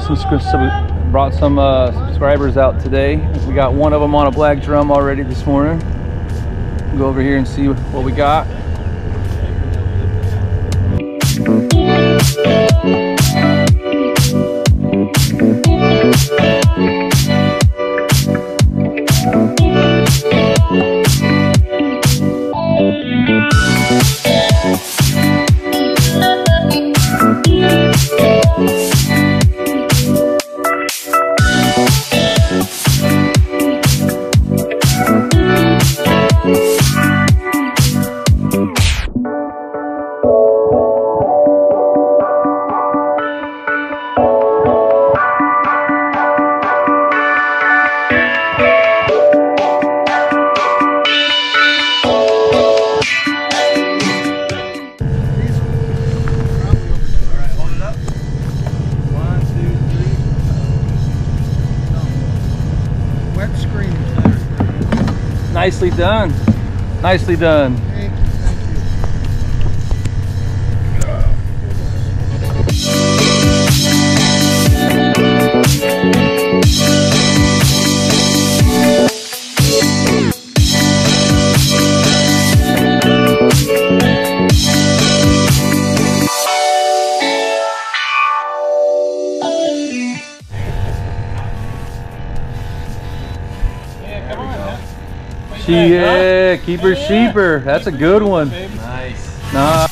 some, some brought some uh, subscribers out today. We got one of them on a black drum already this morning. Go over here and see what we got. Nicely done. Nicely done. She, yeah, keeper sheeper. That's a good one. Nice. Nah.